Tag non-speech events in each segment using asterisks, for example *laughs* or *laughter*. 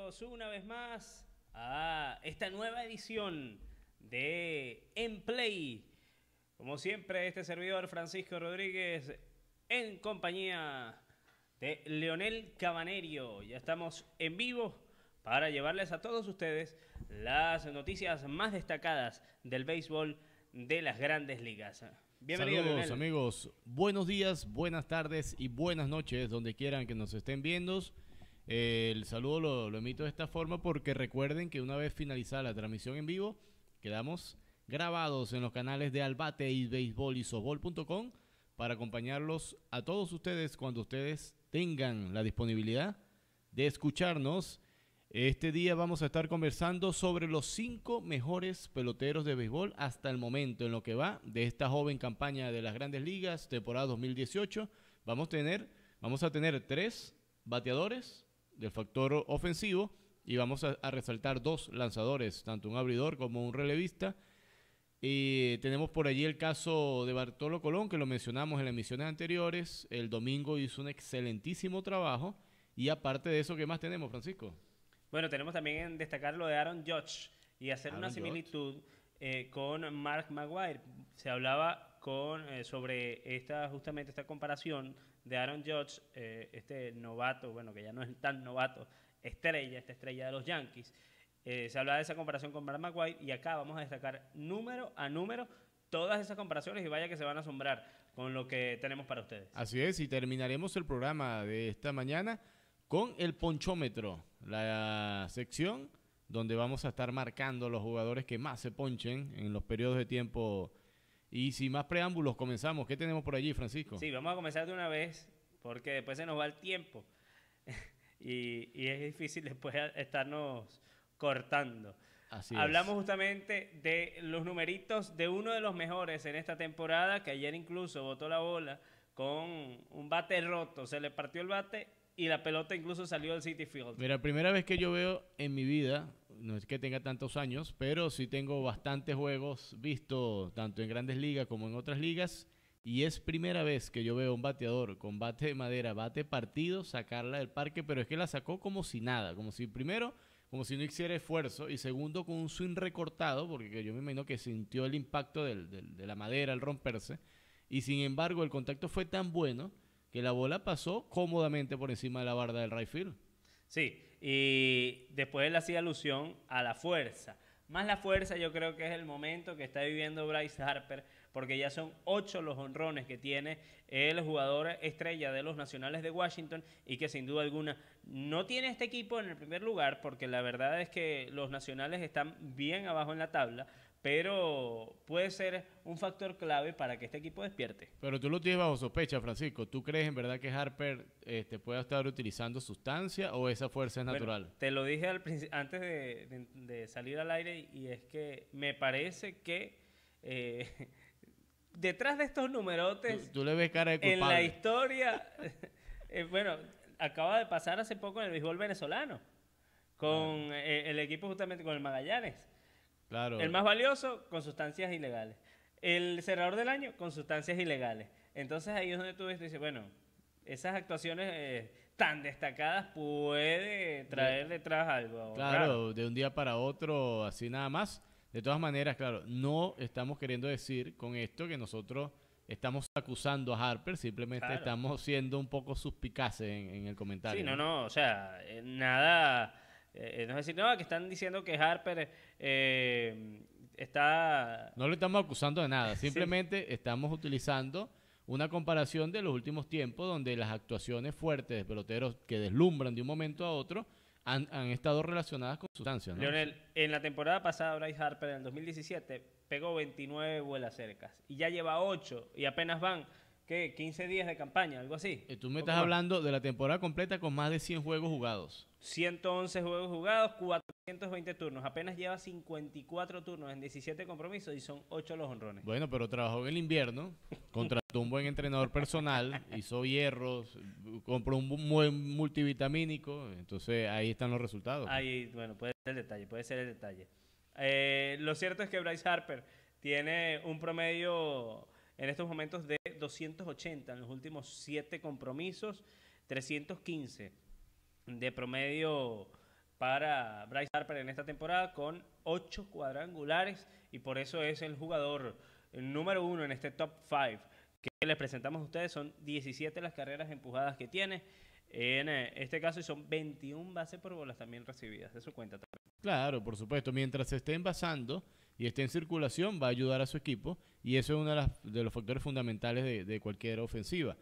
Bienvenidos una vez más a esta nueva edición de En Play. Como siempre, este servidor Francisco Rodríguez en compañía de Leonel Cabanerio. Ya estamos en vivo para llevarles a todos ustedes las noticias más destacadas del béisbol de las grandes ligas. Bienvenidos Saludos amigos, buenos días, buenas tardes y buenas noches donde quieran que nos estén viendo el saludo lo, emito de esta forma porque recuerden que una vez finalizada la transmisión en vivo, quedamos grabados en los canales de Albate y Béisbol y Softball.com para acompañarlos a todos ustedes cuando ustedes tengan la disponibilidad de escucharnos. Este día vamos a estar conversando sobre los cinco mejores peloteros de béisbol hasta el momento en lo que va de esta joven campaña de las grandes ligas, temporada 2018. Vamos a tener, vamos a tener tres bateadores, del factor ofensivo y vamos a, resaltar dos lanzadores, tanto un abridor como un relevista. Y tenemos por allí el caso de Bartolo Colón, que lo mencionamos en las emisiones anteriores. El domingo hizo un excelentísimo trabajo. Y aparte de eso, ¿qué más tenemos, Francisco? Bueno, tenemos también en destacar lo de Aaron Judge y hacer una similitud eh, con Mark Maguire. Se hablaba con, eh, sobre esta, justamente esta comparación de Aaron Judge, eh, este novato, bueno, que ya no es tan novato, estrella, esta estrella de los Yankees. Eh, se habla de esa comparación con Mark McGuire y acá vamos a destacar número a número todas esas comparaciones y vaya que se van a asombrar con lo que tenemos para ustedes. Así es, y terminaremos el programa de esta mañana con el ponchómetro, la sección donde vamos a estar marcando los jugadores que más se ponchen en los periodos de tiempo y sin más preámbulos, comenzamos. ¿Qué tenemos por allí, Francisco? Sí, vamos a comenzar de una vez, porque después se nos va el tiempo. *laughs* y, y, es difícil después estarnos cortando. Así Hablamos justamente de los numeritos de uno de los mejores en esta temporada, que ayer incluso botó la bola con un bate roto. Se le partió el bate y la pelota incluso salió del City Field. Mira, primera vez que yo veo en mi vida no es que tenga tantos años, pero sí tengo bastantes juegos vistos tanto en grandes ligas como en otras ligas. Y es primera vez que yo veo un bateador con bate de madera, bate partido, sacarla del parque, pero es que la sacó como si nada, como si primero, como si no hiciera esfuerzo, y segundo con un swing recortado, porque yo me imagino que sintió el impacto de la madera al romperse, y sin embargo el contacto fue tan bueno que la bola pasó cómodamente por encima de la barda del right field. Sí, y después él hacía alusión a la fuerza. Más la fuerza yo creo que es el momento que está viviendo Bryce Harper, porque ya son ocho los honrones que tiene el jugador estrella de los Nacionales de Washington y que sin duda alguna no tiene este equipo en el primer lugar, porque la verdad es que los Nacionales están bien abajo en la tabla, pero puede ser un factor clave para que este equipo despierte. Pero tú lo tienes bajo sospecha, Francisco. ¿Tú crees en verdad que Harper este, pueda estar utilizando sustancia o esa fuerza es natural? te lo dije antes de, salir al aire y es que me parece que eh, *laughs* detrás de estos numerotes, tú, le ves cara de en la historia, *laughs* eh, bueno, acaba de pasar hace poco en el béisbol venezolano con eh, el equipo justamente con el Magallanes el más valioso con sustancias ilegales. El cerrador del año con sustancias ilegales. Entonces ahí es donde tú ves, dices, bueno, esas actuaciones eh, tan destacadas puede traer detrás algo. Claro, de un día para otro, así nada más. De todas maneras, claro, no estamos queriendo decir con esto que nosotros estamos acusando a Harper, simplemente estamos siendo un poco suspicaces en, el comentario. Sí, no, no, o sea, eh, nada, eh, no es decir, no, que están diciendo que Harper eh, está... No lo estamos acusando de nada, *laughs* simplemente estamos utilizando una comparación de los últimos tiempos donde las actuaciones fuertes de peloteros que deslumbran de un momento a otro han, estado relacionadas con sustancias. ¿no? Leonel, en la temporada pasada, Bryce Harper en el 2017 pegó 29 vuelas cercas y ya lleva 8 y apenas van ¿qué? 15 días de campaña, algo así. Eh, tú me estás hablando de la temporada completa con más de 100 juegos jugados. 111 juegos jugados, 420 turnos. Apenas lleva 54 turnos en 17 compromisos y son 8 los honrones. Bueno, pero trabajó en el invierno, contrató un buen entrenador personal, hizo hierros, compró un buen multivitamínico, entonces ahí están los resultados. Ahí, bueno, puede ser el detalle, puede ser el detalle. Eh, lo cierto es que Bryce Harper tiene un promedio en estos momentos de 280 en los últimos 7 compromisos, 315 de promedio para Bryce Harper en esta temporada con 8 cuadrangulares y por eso es el jugador número uno en este top 5 que les presentamos a ustedes. Son 17 las carreras empujadas que tiene. En eh, este caso son 21 bases por bolas también recibidas. Eso cuenta también. Claro, por supuesto. Mientras se esté envasando y esté en circulación, va a ayudar a su equipo y eso es uno de, los factores fundamentales de, cualquier ofensiva.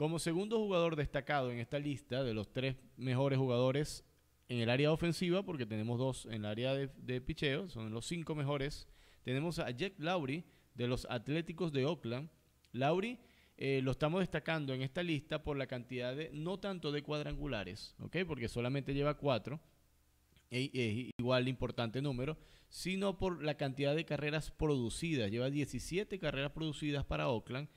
Como segundo jugador destacado en esta lista de los tres mejores jugadores en el área ofensiva, porque tenemos dos en el área de, picheo, son los cinco mejores, tenemos a Jack Lowry de los Atléticos de Oakland. Lowry eh, lo estamos destacando en esta lista por la cantidad de, no tanto de cuadrangulares, ¿ok? Porque solamente lleva cuatro, es igual importante número, sino por la cantidad de carreras producidas. Lleva 17 carreras producidas para Oakland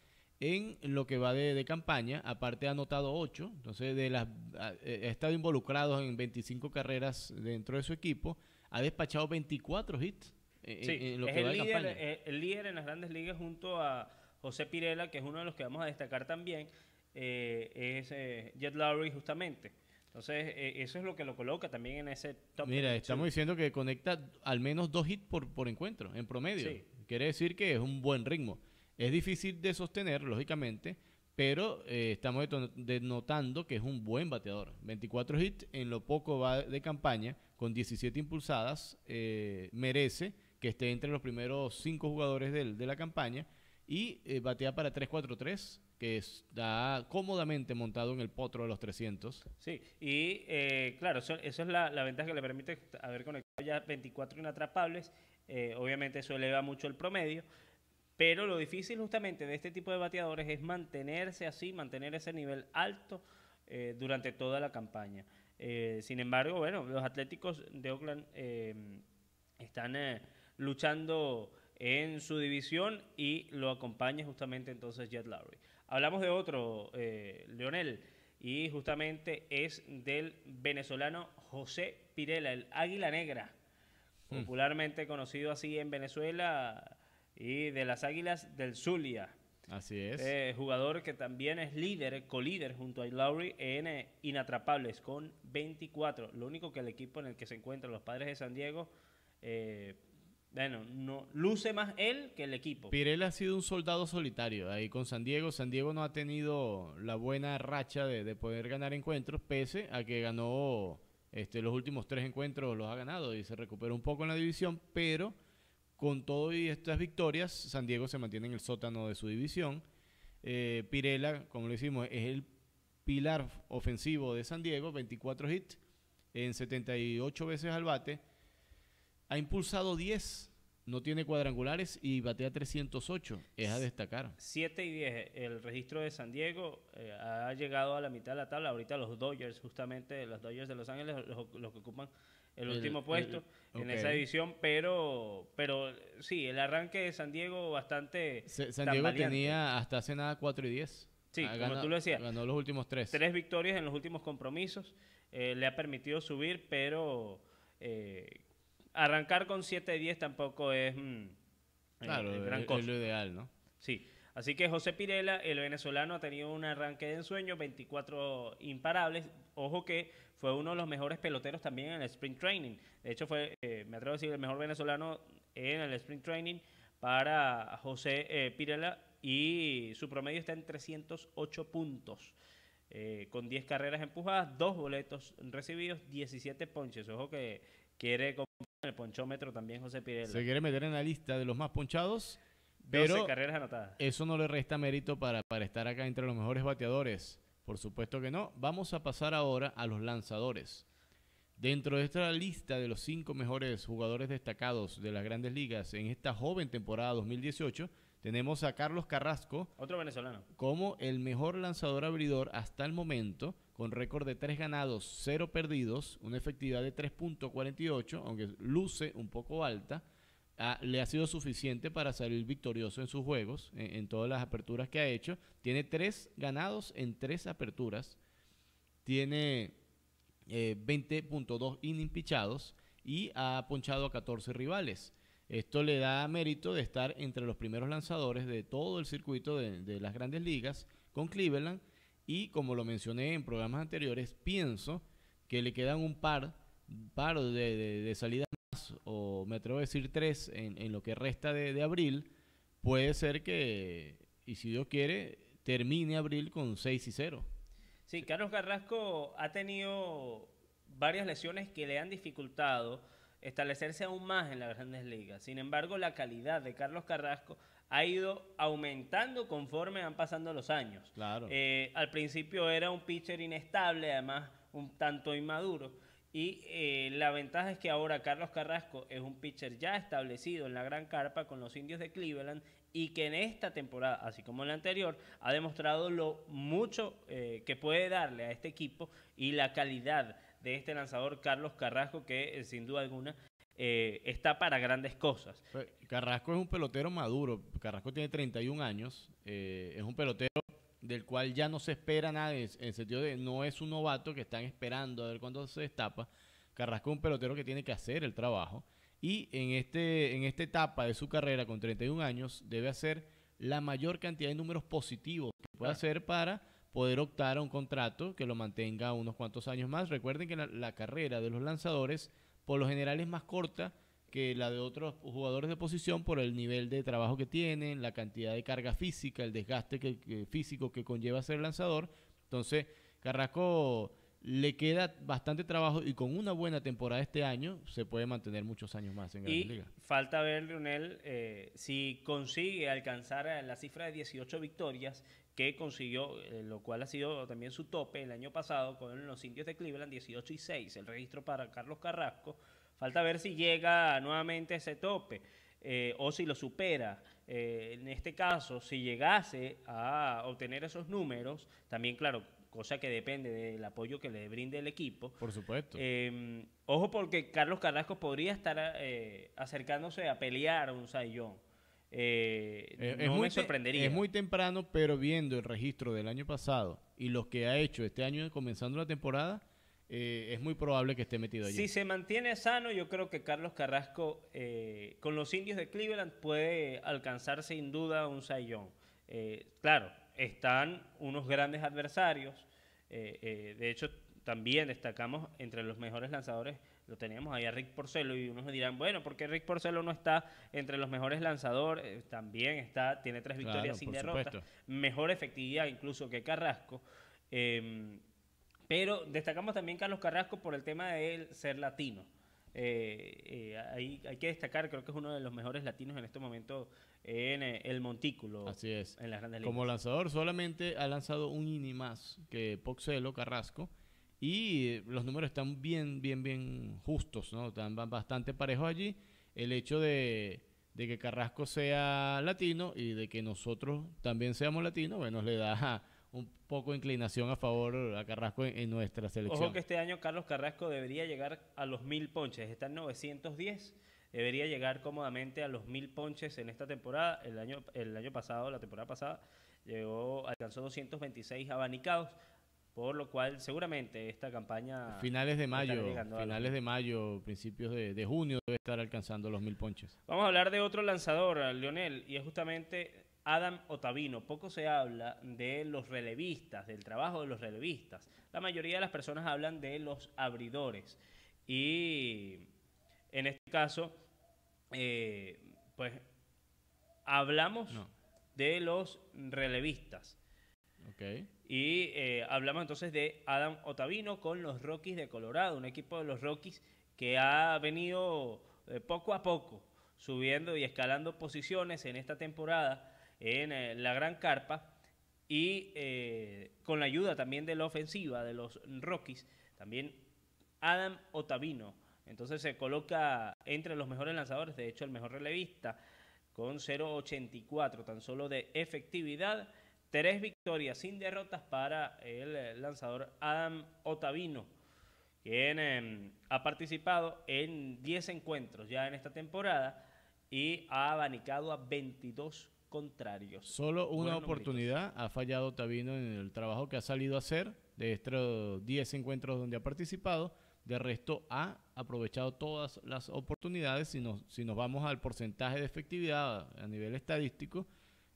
en lo que va de, campaña, aparte ha anotado 8, entonces de las, ha, estado involucrado en 25 carreras dentro de su equipo, ha despachado 24 hits en, lo que va el, de líder, campaña. Eh, el líder en las grandes ligas junto a José Pirela, que es uno de los que vamos a destacar también, eh, es eh, Jet Lowry justamente. Entonces, eh, eso es lo que lo coloca también en ese top. Mira, estamos diciendo que conecta al menos dos hits por, por encuentro, en promedio. Quiere decir que es un buen ritmo. Es difícil de sostener, lógicamente, pero eh, estamos denotando que es un buen bateador. 24 hits en lo poco va de campaña, con 17 impulsadas, eh, merece que esté entre los primeros cinco jugadores de, la campaña y batea para 3-4-3 que está cómodamente montado en el potro de los 300. Sí, y eh, claro, eso, es la, ventaja que le permite haber conectado ya 24 inatrapables. Eh, obviamente eso eleva mucho el promedio, pero lo difícil justamente de este tipo de bateadores es mantenerse así, mantener ese nivel alto eh, durante toda la campaña. sin embargo, bueno, los Atléticos de Oakland están luchando en su división y lo acompaña justamente entonces Jet Lowry. Hablamos de otro, eh, Leonel, y justamente es del venezolano José Pirela, el Águila Negra, hmm. popularmente conocido así en Venezuela y de las Águilas del Zulia. Así es. Eh, jugador que también es líder, colíder junto a Lowry en eh, inatrapables con 24. Lo único que el equipo en el que se encuentran los padres de San Diego eh, bueno, no, luce más él que el equipo. Pirela ha sido un soldado solitario ahí con San Diego. San Diego no ha tenido la buena racha de, poder ganar encuentros, pese a que ganó este, los últimos tres encuentros, los ha ganado y se recuperó un poco en la división, pero con todo y estas victorias, San Diego se mantiene en el sótano de su división. Eh, Pirela, como lo decimos, es el pilar ofensivo de San Diego, 24 hits en 78 veces al bate ha impulsado 10, no tiene cuadrangulares y batea 308. Es a destacar. 7 y 10. El registro de San Diego eh, ha llegado a la mitad de la tabla. Ahorita los Dodgers, justamente los Dodgers de Los Ángeles, los, que ocupan el, último puesto en esa división, pero pero sí, el arranque de San Diego bastante. San Diego tenía hasta hace nada 4 y 10. Sí, como tú lo decías. Ganó los últimos tres. Tres victorias en los últimos compromisos. Eh, le ha permitido subir, pero eh, arrancar con 7-10 tampoco es mm, claro, el, gran cosa. lo ideal, ¿no? Sí. Así que José Pirela, el venezolano, ha tenido un arranque de ensueño, 24 imparables. Ojo que fue uno de los mejores peloteros también en el sprint training. De hecho, fue, eh, me atrevo a decir, el mejor venezolano en el sprint training para José eh, Pirela y su promedio está en 308 puntos. Eh, con 10 carreras empujadas, 2 boletos recibidos, 17 ponches. Ojo que quiere comprar el ponchómetro también José Pirela. Se quiere meter en la lista de los más ponchados, pero carreras anotadas. eso no le resta mérito para, para estar acá entre los mejores bateadores. Por supuesto que no. Vamos a pasar ahora a los lanzadores. Dentro de esta lista de los cinco mejores jugadores destacados de las grandes ligas en esta joven temporada 2018, tenemos a Carlos Carrasco. Otro venezolano. Como el mejor lanzador abridor hasta el momento, con récord de 3 ganados, 0 perdidos, una efectividad de 3.48, aunque luce un poco alta. Le ha sido suficiente para salir victorioso en sus juegos, en, todas las aperturas que ha hecho. Tiene 3 ganados en 3 aperturas. Tiene 20.2 eh, innings pichados y ha ponchado a 14 rivales. Esto le da mérito de estar entre los primeros lanzadores de todo el circuito de, las grandes ligas con Cleveland y como lo mencioné en programas anteriores, pienso que le quedan un par, par de, salidas más, o me atrevo a decir tres, en, lo que resta de, de, abril. Puede ser que, y si Dios quiere, termine abril con 6 y 0. Sí, Carlos Carrasco ha tenido varias lesiones que le han dificultado establecerse aún más en las grandes ligas. Sin embargo, la calidad de Carlos Carrasco ha ido aumentando conforme han pasando los años. Claro. Eh, al principio era un pitcher inestable, además un tanto inmaduro. Y eh, la ventaja es que ahora Carlos Carrasco es un pitcher ya establecido en la gran carpa con los indios de Cleveland y que en esta temporada, así como en la anterior, ha demostrado lo mucho eh, que puede darle a este equipo y la calidad de este lanzador Carlos Carrasco, que eh, sin duda alguna eh, está para grandes cosas. Pues, Carrasco es un pelotero maduro, Carrasco tiene 31 años, es un pelotero del cual ya no se espera nada, en el sentido de no es un novato que están esperando a ver cuándo se destapa. Carrasco es un pelotero que tiene que hacer el trabajo y en, este, en esta etapa de su carrera con 31 años debe hacer la mayor cantidad de números positivos que pueda hacer para poder optar a un contrato que lo mantenga unos cuantos años más. Recuerden que la, carrera de los lanzadores por lo general es más corta que la de otros jugadores de posición por el nivel de trabajo que tienen, la cantidad de carga física, el desgaste físico que conlleva ser lanzador. Entonces, Carrasco le queda bastante trabajo y con una buena temporada este año se puede mantener muchos años más en la Liga. Falta ver, Lionel, eh, si consigue alcanzar la cifra de 18 victorias que consiguió, eh, lo cual ha sido también su tope el año pasado con los indios de Cleveland, 18 y 6, el registro para Carlos Carrasco. Falta ver si llega nuevamente a ese tope eh, o si lo supera. en este caso, si llegase a obtener esos números, también, claro, cosa que depende del apoyo que le brinde el equipo. Por supuesto. Em, ojo porque Carlos Carrasco podría estar eh, acercándose a pelear a un Sayón. Eh, es, muy me sorprendería. Es muy temprano, pero viendo el registro del año pasado y lo que ha hecho este año comenzando la temporada, eh, es muy probable que esté metido allí. Si se mantiene sano, yo creo que Carlos Carrasco con los indios de Cleveland puede alcanzar sin duda un Sayón. claro, están unos grandes adversarios. Eh, eh, de hecho, también destacamos entre los mejores lanzadores, lo teníamos ahí a Rick Porcelo y unos dirán, bueno, ¿por qué Rick Porcelo no está entre los mejores lanzadores? Eh, también está, tiene tres victorias sin derrota, mejor efectividad incluso que Carrasco. Em, pero destacamos también Carlos Carrasco por el tema de él ser latino. hay que destacar, creo que es uno de los mejores latinos en este momento en eh, el montículo. Así es. En las grandes Como lanzador solamente ha lanzado un inning más que Poxelo Carrasco y los números están bien, bien, bien justos, ¿no? Están bastante parejos allí. El hecho de, que Carrasco sea latino y de que nosotros también seamos latinos, bueno, le da un poco de inclinación a favor a Carrasco en, nuestra selección. Ojo que este año Carlos Carrasco debería llegar a los mil ponches, está en 910 debería llegar cómodamente a los mil ponches en esta temporada. El año, el año pasado, la temporada pasada, llegó, alcanzó 226 abanicados, por lo cual seguramente esta campaña... Finales de mayo, finales de mayo, principios de, junio debe estar alcanzando los mil ponches. Vamos a hablar de otro lanzador, Leonel, y es justamente Adam Otavino. Poco se habla de los relevistas, del trabajo de los relevistas. La mayoría de las personas hablan de los abridores. Y en este caso, eh, pues hablamos de los relevistas. Y eh, hablamos entonces de Adam Otavino con los Rockies de Colorado, un equipo de los Rockies que ha venido eh, poco a poco subiendo y escalando posiciones en esta temporada en eh, la Gran Carpa y con la ayuda también de la ofensiva de los Rockies, también Adam Otavino. Entonces se coloca entre los mejores lanzadores, de hecho el mejor relevista, con 0.84 tan solo de efectividad Tres victorias sin derrotas para el lanzador Adam Otavino, quien em, ha participado en 10 encuentros ya en esta temporada y ha abanicado a 22 contrarios. Solo una oportunidad ha fallado Otavino en el trabajo que ha salido a hacer de estos 10 encuentros donde ha participado. De resto, ha aprovechado todas las oportunidades. Si nos, si nos vamos al porcentaje de efectividad a nivel estadístico,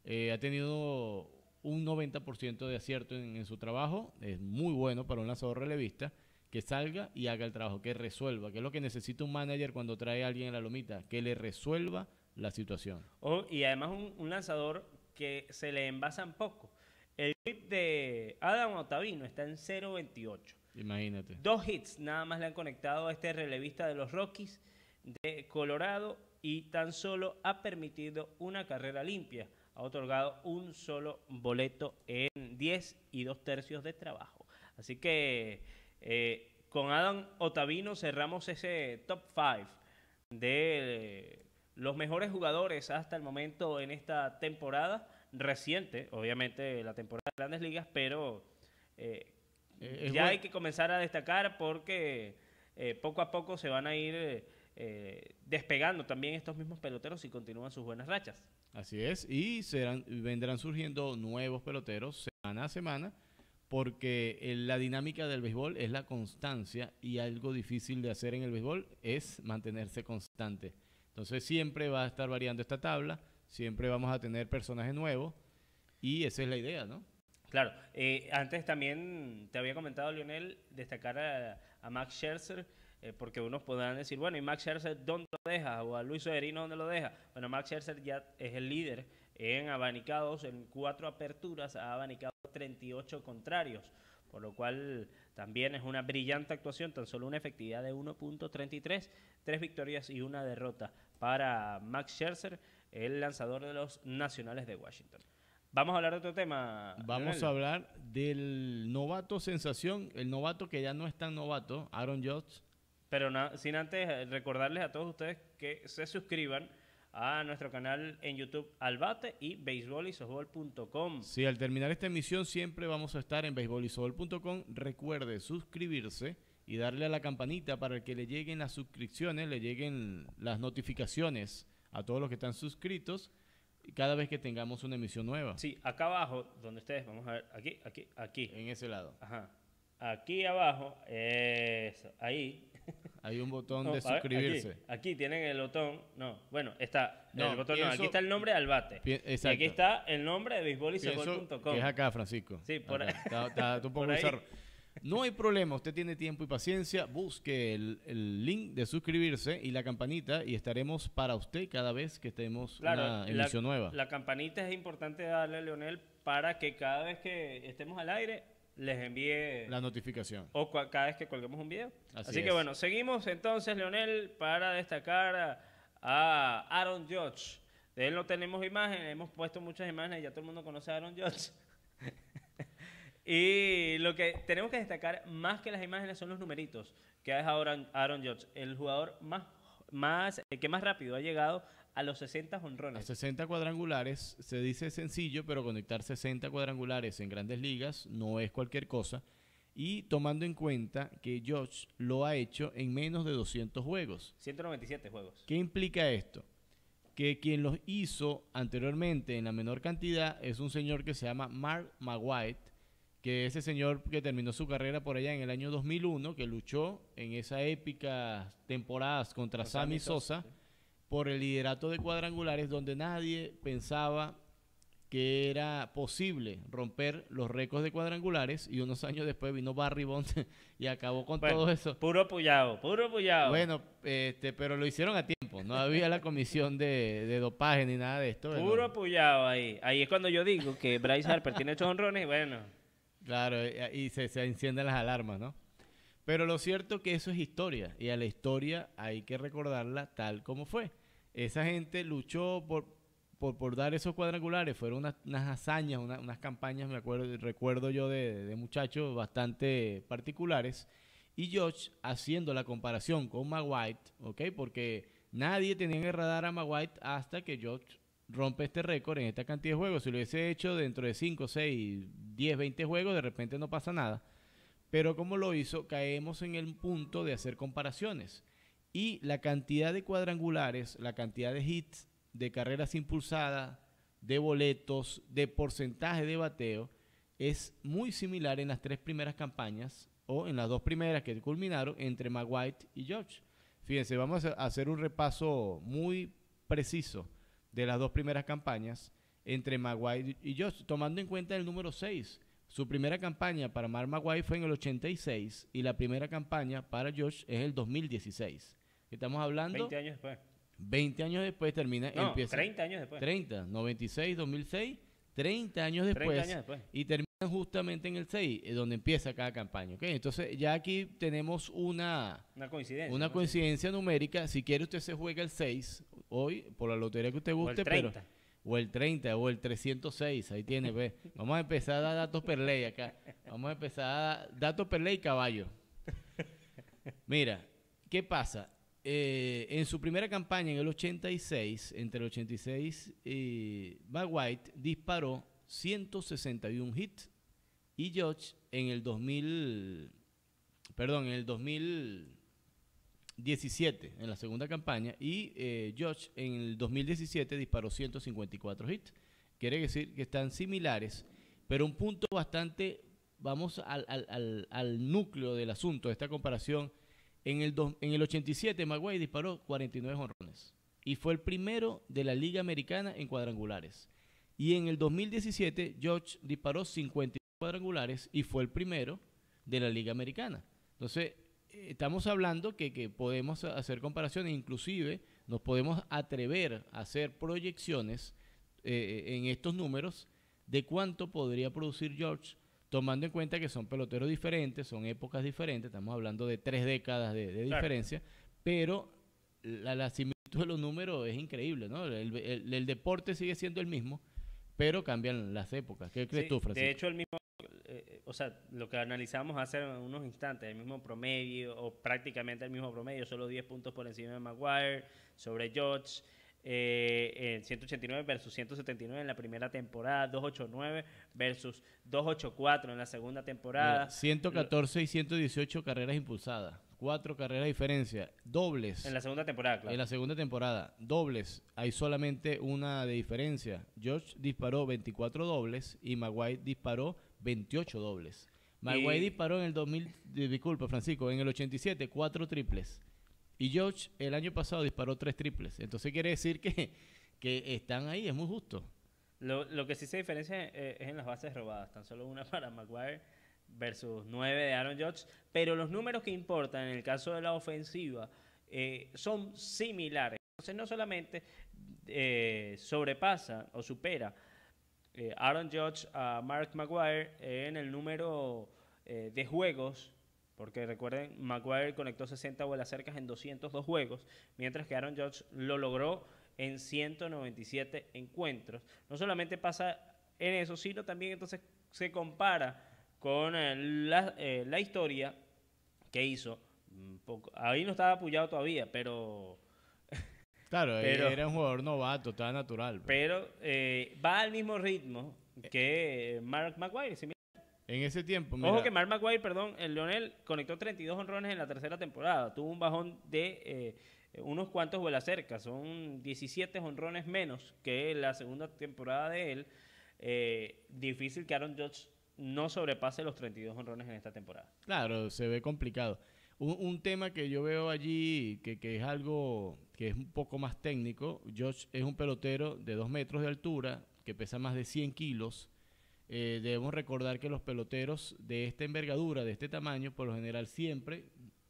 eh, ha tenido un 90% de acierto en, su trabajo. Es muy bueno para un lanzador relevista que salga y haga el trabajo, que resuelva, que es lo que necesita un manager cuando trae a alguien a la lomita, que le resuelva la situación. Oh, y además un, lanzador que se le envasan poco. El hit de Adam Otavino está en 0.28. Imagínate. Dos hits nada más le han conectado a este relevista de los Rockies de Colorado y tan solo ha permitido una carrera limpia ha otorgado un solo boleto en 10 y 2 tercios de trabajo. Así que eh, con Adam Otavino cerramos ese top 5 de los mejores jugadores hasta el momento en esta temporada reciente, obviamente la temporada de grandes ligas, pero eh, eh, ya hay que comenzar a destacar porque poco a poco se van a ir despegando también estos mismos peloteros y continúan sus buenas rachas. Así es, y serán, vendrán surgiendo nuevos peloteros semana a semana, porque la dinámica del béisbol es la constancia y algo difícil de hacer en el béisbol es mantenerse constante. Entonces siempre va a estar variando esta tabla, siempre vamos a tener personajes nuevos y esa es la idea, ¿no? Claro, eh, antes también te había comentado, Lionel, destacar a, Max Scherzer eh, porque unos podrán decir, bueno, ¿y Max Scherzer dónde lo deja? ¿O a Luis Soberino dónde lo deja? Bueno, Max Scherzer ya es el líder en abanicados, en cuatro aperturas ha abanicado 38 contrarios, por lo cual también es una brillante actuación, tan solo una efectividad de 1.33, tres victorias y una derrota para Max Scherzer, el lanzador de los Nacionales de Washington. Vamos a hablar de otro tema. Vamos a hablar del novato sensación, el novato que ya no es tan novato, Aaron Judge, pero sin antes eh, recordarles a todos ustedes que se suscriban a nuestro canal en YouTube Albate y beisbolisofbol.com. Sí, al terminar esta emisión siempre vamos a estar en beisbolisofbol.com. Recuerde suscribirse y darle a la campanita para que le lleguen las suscripciones, le lleguen las notificaciones a todos los que están suscritos cada vez que tengamos una emisión nueva. Sí, acá abajo, donde ustedes, vamos a ver, aquí, aquí, aquí. En ese lado. Ajá. Aquí abajo, eso, ahí, hay un botón de suscribirse. Aquí, tienen el botón. No, bueno, está. el botón, no, aquí está el nombre de Albate. Y aquí está el nombre de béisbolisocol.com. Que es acá, Francisco. Sí, por ahí. *laughs* No hay problema, usted tiene tiempo y paciencia. Busque el, link de suscribirse y la campanita y estaremos para usted cada vez que estemos una emisión nueva. La campanita es importante darle, Leonel, para que cada vez que estemos al aire les envíe la notificación. O cada vez que colguemos un video. Así, que bueno, seguimos entonces, Leonel, para destacar a, Aaron Judge. De él no tenemos imágenes, hemos puesto muchas imágenes, ya todo el mundo conoce a Aaron Judge. Y lo que tenemos que destacar más que las imágenes son los numeritos que ha dejado Aaron Judge, el jugador más, más, el que más rápido ha llegado a los 60 honrones. A 60 cuadrangulares se dice sencillo, pero conectar 60 cuadrangulares en grandes ligas no es cualquier cosa. Y tomando en cuenta que Josh lo ha hecho en menos de 200 juegos. 197 juegos. ¿Qué implica esto? Que quien los hizo anteriormente en la menor cantidad es un señor que se llama Mark Maguire, que ese señor que terminó su carrera por allá en el año 2001, que luchó en esa épica temporadas contra Sammy Sosa por el liderato de cuadrangulares donde nadie pensaba que era posible romper los récords de cuadrangulares y unos años después vino Barry Bonds *laughs* y acabó con todo eso. Puro puyado, puro puyado. Bueno, este, pero lo hicieron a tiempo, no había la comisión de, dopaje ni nada de esto. Puro puyado ahí. Ahí es cuando yo digo que Bryce Harper tiene estos honrones y bueno. Claro, y se, encienden las alarmas, ¿no? Pero lo cierto es que eso es historia y a la historia hay que recordarla tal como fue. Esa gente luchó por, por, dar esos cuadrangulares. Fueron unas, hazañas, unas campañas, me acuerdo, recuerdo yo de, muchachos bastante particulares. Y George haciendo la comparación con Maguire, ¿ok? Porque nadie tenía que radar a Maguire hasta que George rompe este récord en esta cantidad de juegos. Si lo hubiese hecho dentro de 5, 6, 10, 20 juegos, de repente no pasa nada. Pero como lo hizo, caemos en el punto de hacer comparaciones. Y la cantidad de cuadrangulares, la cantidad de hits de carreras impulsadas, de boletos, de porcentaje de bateo, es muy similar en las tres primeras campañas o en las dos primeras que culminaron entre Maguire y George. Fíjense, vamos a hacer un repaso muy preciso de las dos primeras campañas entre Maguire y George, tomando en cuenta el número 6. Su primera campaña para Mark Maguire fue en el 86 y la primera campaña para George es el 2016. Estamos hablando... 20 años después. 20 años después termina, no, 30 años después. 30, 96, 2006, 30 años después. 30 años después. Y termina justamente en el 6, eh, donde empieza cada campaña. ¿okay? Entonces ya aquí tenemos una, una coincidencia, una coincidencia numérica. Si quiere usted se juega el 6 hoy, por la lotería que usted guste, o el 30. pero... O el 30 o el 306, ahí tiene, ve. *laughs* Vamos a empezar a dar datos per ley acá. Vamos a empezar a dar datos per ley caballo. Mira, ¿qué pasa? Eh, en su primera campaña en el 86, entre el 86 y White disparó 161 hits y George en el 2000, perdón, en el 2017, en la segunda campaña, y eh, en el 2017 disparó 154 hits. Quiere decir que están similares, pero un punto bastante, vamos al, al, al núcleo del asunto de esta comparación en el, en el 87, Maguire disparó 49 jonrones y fue el primero de la Liga Americana en cuadrangulares. Y en el 2017, George disparó 50 cuadrangulares y fue el primero de la Liga Americana. Entonces, eh, estamos hablando que, que podemos hacer comparaciones, inclusive nos podemos atrever a hacer proyecciones eh, en estos números de cuánto podría producir George tomando en cuenta que son peloteros diferentes, son épocas diferentes, estamos hablando de tres décadas de, diferencia, pero la, similitud de los números es increíble, ¿no? El, deporte sigue siendo el mismo, pero cambian las épocas. ¿Qué crees tú, Francisco? De hecho, el mismo, eh, o sea, lo que analizamos hace unos instantes, el mismo promedio, o prácticamente el mismo promedio, solo 10 puntos por encima de Maguire, sobre George eh, en 189 versus 179 en la primera temporada, 289 versus 284 en la segunda temporada. 114 y 118 carreras impulsadas, cuatro carreras de diferencia, dobles. En la segunda temporada, claro. En la segunda temporada, dobles, hay solamente una de diferencia. George disparó 24 dobles y Maguire disparó 28 dobles. Maguire disparó en el 2000, disculpa Francisco, en el 87, cuatro triples. Y George el año pasado disparó tres triples. Entonces quiere decir que, que están ahí, es muy justo. Lo, lo que sí se diferencia eh, es en las bases robadas. Tan solo una *laughs* para Maguire versus nueve de Aaron George. Pero los números que importan en el caso de la ofensiva eh, son similares. Entonces no solamente eh, sobrepasa o supera Aaron George a Mark Maguire en el número de juegos porque recuerden, Maguire conectó 60 vuelas cercas en 202 juegos, mientras que Aaron Judge lo logró en 197 encuentros. No solamente pasa en eso, sino también entonces se compara con eh, eh, la, historia que hizo. ahí no estaba apoyado todavía, pero... *laughs* Claro, era un jugador novato, estaba natural. Pero, eh, va al mismo ritmo que Mark Maguire. En ese tiempo, Ojo que Mark McGuire, perdón, el Leonel conectó 32 honrones en la tercera temporada. Tuvo un bajón de eh, unos cuantos vuelas cerca. Son 17 honrones menos que la segunda temporada de él. Eh, difícil que Aaron Judge no sobrepase los 32 honrones en esta temporada. Claro, se ve complicado. Un, tema que yo veo allí, que, es algo que es un poco más técnico, Josh es un pelotero de dos metros de altura, que pesa más de 100 kilos. Eh, debemos recordar que los peloteros de esta envergadura, de este tamaño, por lo general siempre,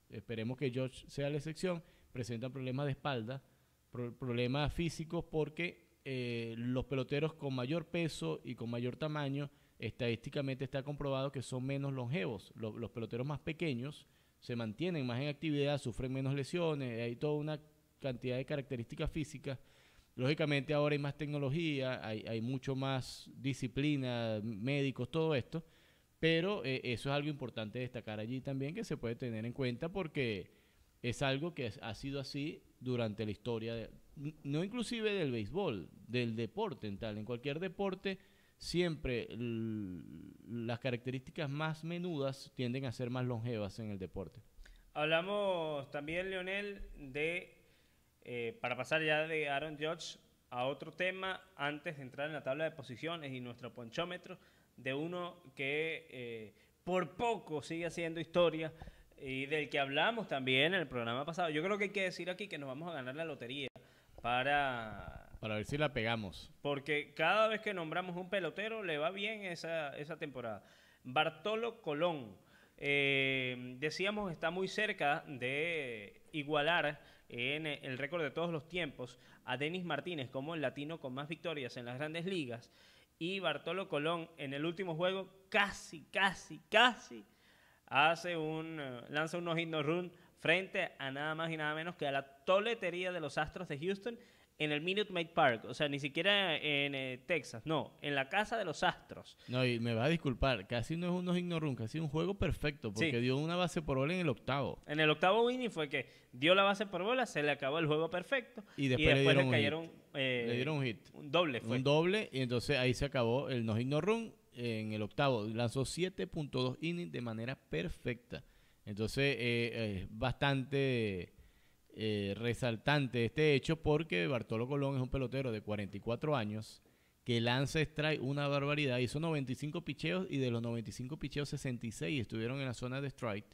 esperemos que George sea la excepción, presentan problemas de espalda, problemas físicos porque eh, los peloteros con mayor peso y con mayor tamaño, estadísticamente está comprobado que son menos longevos. los peloteros más pequeños se mantienen más en actividad, sufren menos lesiones, hay toda una cantidad de características físicas. Lógicamente ahora hay más tecnología, hay, mucho más disciplina, médicos, todo esto, pero eh, eso es algo importante destacar allí también que se puede tener en cuenta porque es algo que ha sido así durante la historia, no inclusive del béisbol, del deporte en tal. En cualquier deporte siempre las características más menudas tienden a ser más longevas en el deporte. Hablamos también, Leonel, de, eh, para pasar ya de Aaron Judge a otro tema, antes de entrar en la tabla de posiciones y nuestro ponchómetro, de uno que eh, por poco sigue haciendo historia y del que hablamos también en el programa pasado. Yo creo que hay que decir aquí que nos vamos a ganar la lotería para... Para ver si la pegamos. Porque cada vez que nombramos un pelotero le va bien esa, esa temporada. Bartolo Colón, eh, decíamos, está muy cerca de igualar en el récord de todos los tiempos a Denis Martínez como el latino con más victorias en las grandes ligas. Y Bartolo Colón en el último juego casi, casi, casi hace un, eh, lanza un no run frente a nada más y nada menos que a la toletería de los Astros de Houston en el Minute Maid Park, o sea, ni siquiera en eh, Texas, no, en la casa de los Astros. No, y me va a disculpar, casi no es un no run, casi un juego perfecto, porque dio una base por bola en el octavo. En el octavo inning fue que dio la base por bola, se le acabó el juego perfecto, y después, le, cayeron, eh, le dieron un hit. Un doble fue. Un doble, y entonces ahí se acabó el no run en el octavo, lanzó 7.2 innings de manera perfecta. Entonces, eh, es bastante eh, resaltante este hecho porque Bartolo Colón es un pelotero de 44 años que lanza strike una barbaridad. Hizo 95 picheos y de los 95 picheos 66 estuvieron en la zona de strike.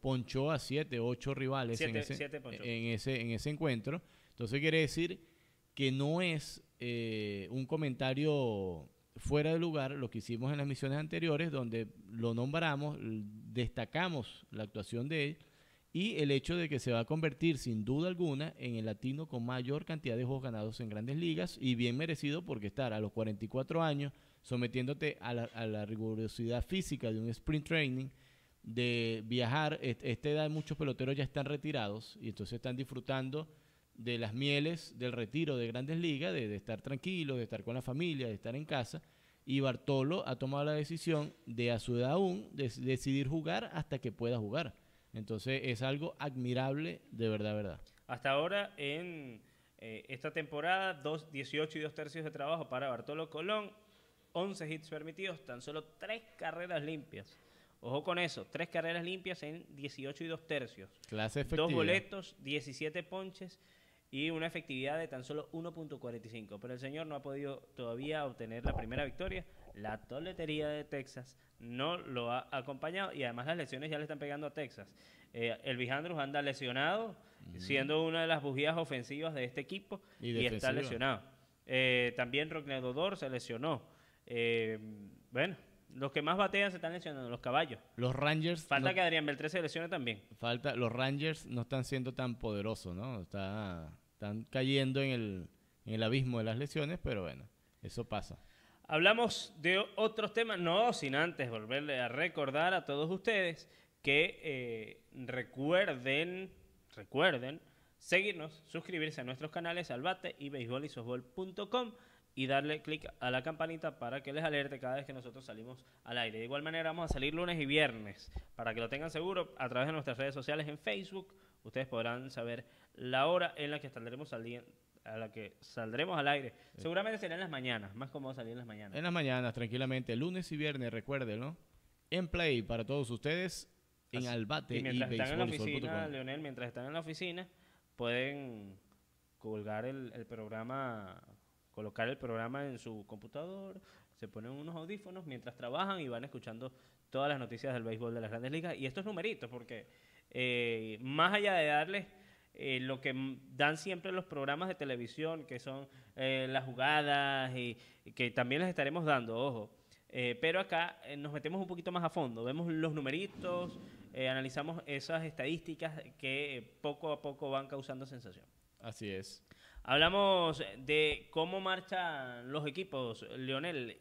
Ponchó a 7, 8 rivales en, ese, en, ese, en ese encuentro. Entonces quiere decir que no es eh, un comentario fuera de lugar lo que hicimos en las misiones anteriores, donde lo nombramos, destacamos la actuación de él y el hecho de que se va a convertir sin duda alguna en el latino con mayor cantidad de juegos ganados en grandes ligas y bien merecido porque estar a los 44 años sometiéndote a la, rigurosidad física de un sprint training, de viajar, esta edad muchos peloteros ya están retirados y entonces están disfrutando de las mieles del retiro de grandes ligas, de, estar tranquilo, de estar con la familia, de estar en casa. Y Bartolo ha tomado la decisión de a su edad aún decidir jugar hasta que pueda jugar. Entonces es algo admirable de verdad, verdad. Hasta ahora en eh, esta temporada, dos, 18 y 2 tercios de trabajo para Bartolo Colón, 11 hits permitidos, tan solo 3 carreras limpias. Ojo con eso, 3 carreras limpias en 18 y 2 tercios. Clase efectiva. Dos boletos, 17 ponches y una efectividad de tan solo 1.45. Pero el señor no ha podido todavía obtener la primera victoria. La toletería de Texas no lo ha acompañado y además las lesiones ya le están pegando a Texas. Eh, el Vijandrus anda lesionado, siendo una de las bujías ofensivas de este equipo y, está lesionado. Eh, también Rocknedodor se lesionó. Eh, bueno, los que más batean se están lesionando, los caballos. Los Rangers. Falta que Adrián Beltré se lesione también. Falta, los Rangers no están siendo tan poderosos, ¿no? Está están cayendo en el, en el abismo de las lesiones, pero bueno, eso pasa. Hablamos de otros temas, no sin antes volverle a recordar a todos ustedes que eh, recuerden, recuerden seguirnos, suscribirse a nuestros canales Albate y béisbolisofbol.com y darle clic a la campanita para que les alerte cada vez que nosotros salimos al aire. De igual manera vamos a salir lunes y viernes para que lo tengan seguro a través de nuestras redes sociales en Facebook. Ustedes podrán saber la hora en la que al día, a la que saldremos al aire. Seguramente será en las mañanas, más cómodo salir en las mañanas. En las mañanas, tranquilamente, lunes y viernes, recuérdenlo. En play para todos ustedes, en Albate y mientras están en la oficina, Leonel, mientras están en la oficina, pueden colgar el, el programa, colocar el programa en su computador, se ponen unos audífonos mientras trabajan y van escuchando todas las noticias del béisbol de las grandes ligas y estos numeritos, porque eh, más allá de darles eh, lo que dan siempre los programas de televisión, que son eh, las jugadas y, que también les estaremos dando, ojo. Eh, pero acá nos metemos un poquito más a fondo, vemos los numeritos, analizamos esas estadísticas que poco a poco van causando sensación. Así es. Hablamos de cómo marchan los equipos, Leonel.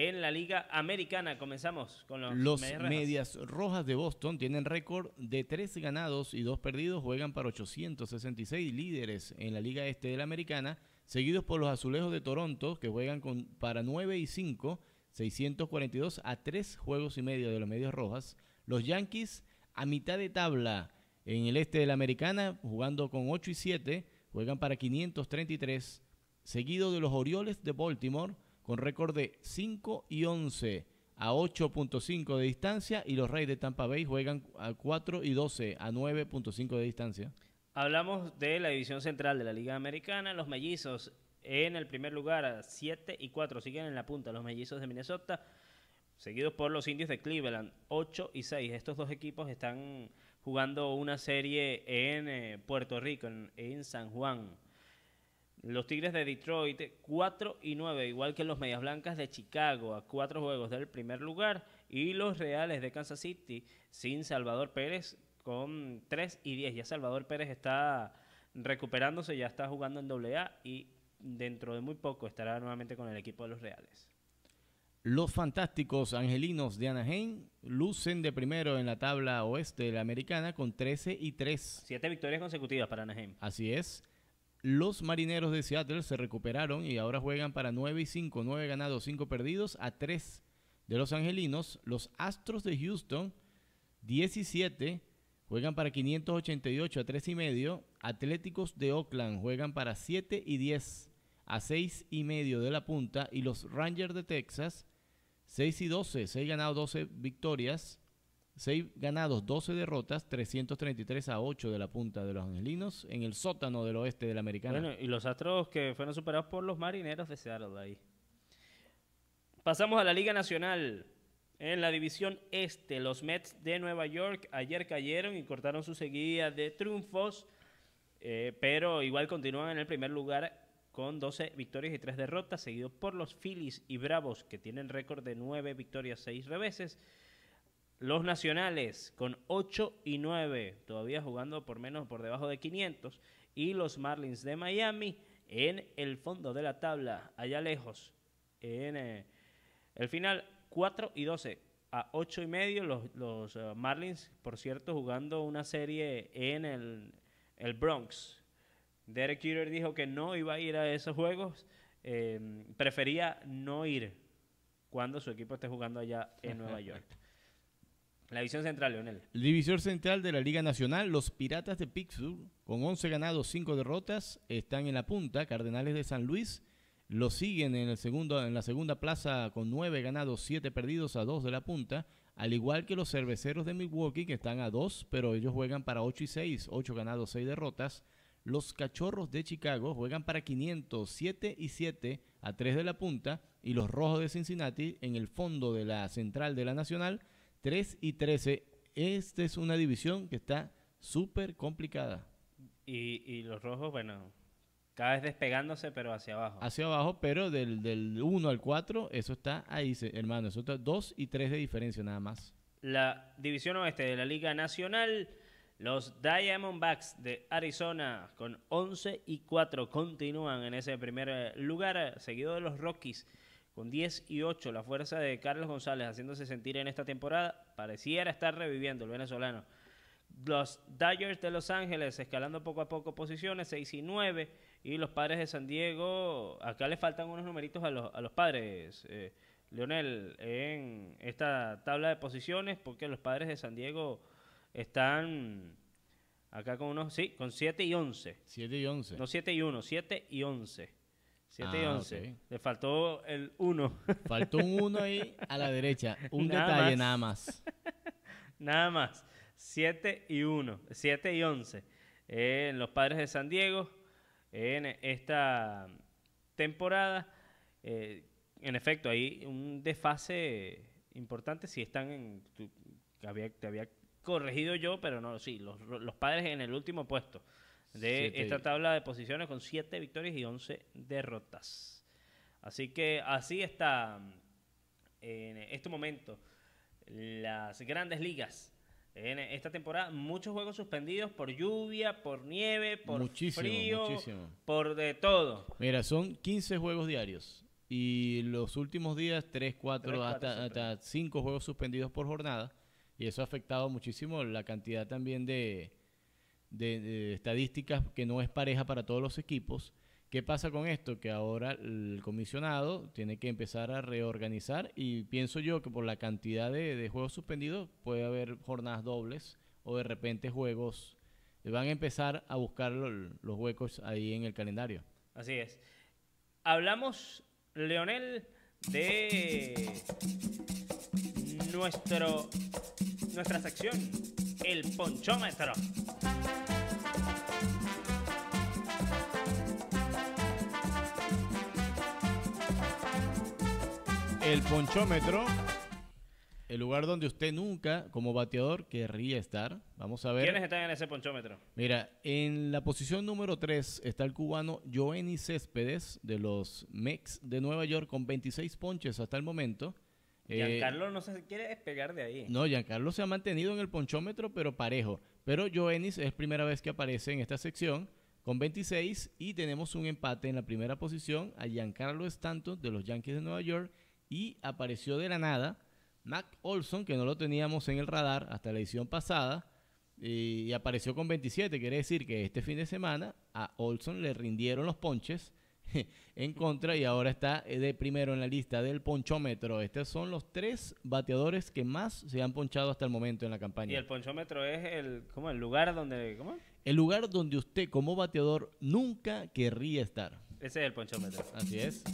En la Liga Americana. Comenzamos con los, los medias, rojas. De Boston tienen récord de tres ganados y dos perdidos, juegan para 866 líderes en la Liga Este de la Americana, seguidos por los Azulejos de Toronto que juegan con, para 9 y 5, 642 a 3 juegos y medio de los medias rojas. Los Yankees a mitad de tabla en el Este de la Americana, jugando con 8 y 7, juegan para 533, seguido de los Orioles de Baltimore con récord de 5 y 11 a 8.5 de distancia y los Reyes de Tampa Bay juegan a 4 y 12 a 9.5 de distancia. Hablamos de la división central de la Liga Americana, los mellizos en el primer lugar a 7 y 4 siguen en la punta los mellizos de Minnesota, seguidos por los indios de Cleveland 8 y 6. Estos dos equipos están jugando una serie en eh, Puerto Rico, en San Juan. Los Tigres de Detroit 4 y 9, igual que los Medias Blancas de Chicago, a cuatro juegos del primer lugar. Y los Reales de Kansas City sin Salvador Pérez con 3 y 10. Ya Salvador Pérez está recuperándose, ya está jugando en AA y dentro de muy poco estará nuevamente con el equipo de los Reales. Los fantásticos angelinos de Anaheim lucen de primero en la tabla oeste de la americana con 13 y 3. Siete victorias consecutivas para Anaheim. Así es. Los marineros de Seattle se recuperaron y ahora juegan para 9 y 5, 9 ganados, 5 perdidos a 3 de los angelinos. Los Astros de Houston, 17, juegan para 588 a 3 y medio. Atléticos de Oakland juegan para 7 y 10 a 6 y medio de la punta. Y los Rangers de Texas, 6 y 12, 6 ganados, 12 victorias 6 ganados, 12 derrotas, 333 a 8 de la punta de los angelinos en el sótano del oeste de la americana. Bueno, y los astros que fueron superados por los marineros de Seattle ahí. Pasamos a la Liga Nacional. En la división este, los Mets de Nueva York ayer cayeron y cortaron su seguida de triunfos, eh, pero igual continúan en el primer lugar con 12 victorias y 3 derrotas, seguidos por los Phillies y Bravos, que tienen récord de 9 victorias, 6 reveses. Los nacionales con 8 y 9, todavía jugando por menos por debajo de 500. Y los Marlins de Miami en el fondo de la tabla, allá lejos. En eh, el final, 4 y 12 a 8 y medio. Los, eh, Marlins, por cierto, jugando una serie en el, el Bronx. Derek Jeter dijo que no iba a ir a esos juegos. Eh, prefería no ir cuando su equipo esté jugando allá en Nueva York. La división central, Leonel. División central de la Liga Nacional, los Piratas de Pittsburgh, con 11 ganados, 5 derrotas, están en la punta. Cardenales de San Luis los siguen en, el segundo, en la segunda plaza con 9 ganados, 7 perdidos a 2 de la punta. Al igual que los cerveceros de Milwaukee, que están a 2, pero ellos juegan para 8 y 6, 8 ganados, 6 derrotas. Los Cachorros de Chicago juegan para 500, 7 y 7 a 3 de la punta. Y los Rojos de Cincinnati en el fondo de la central de la Nacional 3 y 13. Esta es una división que está súper complicada. Y, los rojos, bueno, cada vez despegándose, pero hacia abajo. Hacia abajo, pero del, del 1 al 4, eso está ahí, hermano. Eso está 2 y 3 de diferencia nada más. La división oeste de la Liga Nacional, los Diamondbacks de Arizona con 11 y 4 continúan en ese primer lugar, seguido de los Rockies con 10 y 8, la fuerza de Carlos González haciéndose sentir en esta temporada, pareciera estar reviviendo el venezolano. Los Dodgers de Los Ángeles escalando poco a poco posiciones, 6 y 9. Y los padres de San Diego, acá le faltan unos numeritos a los, a los padres, eh, Leonel, en esta tabla de posiciones, porque los padres de San Diego están acá con unos, sí, con 7 y 11. 7 y 11. No 7 y 1, 7 y 11. 7 y 11. Ah, Le faltó el 1. *laughs* Faltó un 1 ahí a la derecha. Un detalle nada más. nada más. *laughs* 7 y 1. 7 y 11. en los Padres de San Diego. En esta temporada. Eh, en efecto, hay un desfase importante. Si están en. te había corregido yo, pero no, sí. Los, los padres en el último puesto de esta tabla de posiciones con 7 victorias y 11 derrotas. Así que así está en este momento las grandes ligas. En esta temporada muchos juegos suspendidos por lluvia, por nieve, por frío, por de todo. Mira, son 15 juegos diarios y los últimos días 3, 4, hasta, hasta 5 juegos suspendidos por jornada y eso ha afectado muchísimo la cantidad también de, de, estadísticas que no es pareja para todos los equipos. ¿Qué pasa con esto? Que ahora el comisionado tiene que empezar a reorganizar y pienso yo que por la cantidad de, juegos suspendidos puede haber jornadas dobles o de repente juegos van a empezar a buscar los huecos ahí en el calendario. Así es. Hablamos, Leonel, de nuestro nuestra sección, el ponchómetro. El ponchómetro, el lugar donde usted nunca, como bateador, querría estar. Vamos a ver. ¿Quiénes están en ese ponchómetro? Mira, en la posición número 3 está el cubano Joenny Céspedes de los Mex de Nueva York con 26 ponches hasta el momento. Eh, Giancarlo no se quiere despegar de ahí. No, Giancarlo se ha mantenido en el ponchómetro, pero parejo. Pero Joenny es primera vez que aparece en esta sección con 26 y tenemos un empate en la primera posición a Giancarlo Stanton de los Yankees de Nueva York y apareció de la nada Mac Olson, que no lo teníamos en el radar hasta la edición pasada, y, apareció con 27. Quiere decir que este fin de semana a Olson le rindieron los ponches *laughs* en contra y ahora está de primero en la lista del ponchómetro. Estos son los tres bateadores que más se han ponchado hasta el momento en la campaña. Y el ponchómetro es el, ¿cómo? el lugar donde... ¿cómo? El lugar donde usted como bateador nunca querría estar. Ese es el ponchómetro. Así es.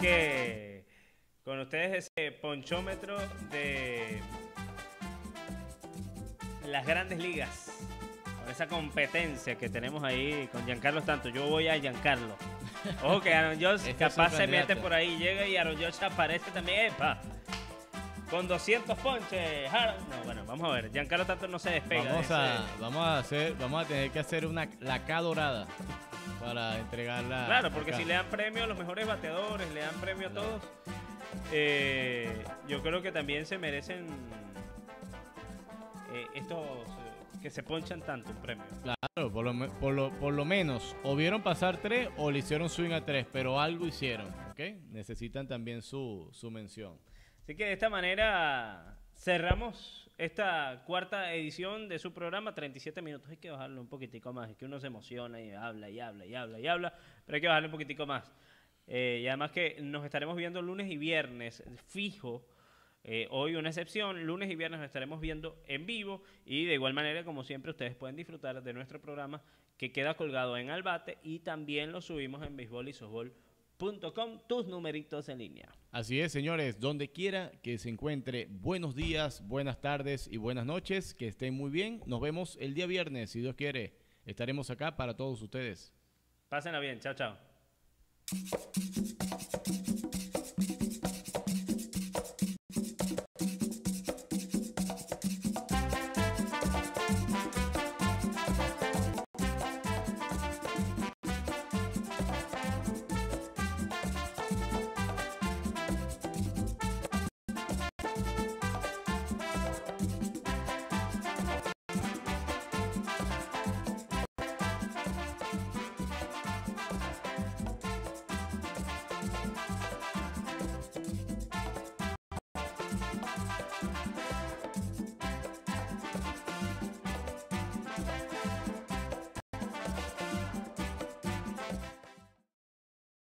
que con ustedes ese ponchómetro de las grandes ligas. Con esa competencia que tenemos ahí con Giancarlo tanto. Yo voy a Giancarlo. Ojo que Aaron Jones capaz se mete por ahí, llega y Aaron Jones aparece también. Con 200 ponches. No, bueno, vamos a ver. Giancarlo tanto no se despega. Vamos a, vamos a hacer, vamos a tener que hacer una la K dorada para entregarla. Claro, porque si le dan premio a los mejores bateadores, le dan premio a todos, eh, yo creo que también se merecen eh, estos eh, que se ponchan tanto un premio. Claro, por lo, por lo, por lo menos o vieron pasar tres o le hicieron swing a tres, pero algo hicieron, ¿ok? Necesitan también su, su mención. Así que de esta manera cerramos esta cuarta edición de su programa, 37 minutos. Hay que bajarlo un poquitico más. Es que uno se emociona y habla y habla y habla y habla, pero hay que bajarle un poquitico más. Eh, y además que nos estaremos viendo lunes y viernes fijo. Eh, hoy una excepción, lunes y viernes nos estaremos viendo en vivo y de igual manera, como siempre, ustedes pueden disfrutar de nuestro programa que queda colgado en Albate y también lo subimos en Béisbol y Softball Com, tus numeritos en línea. Así es, señores, donde quiera que se encuentre, buenos días, buenas tardes y buenas noches, que estén muy bien. Nos vemos el día viernes, si Dios quiere. Estaremos acá para todos ustedes. Pásenla bien, chao, chao. Thank you.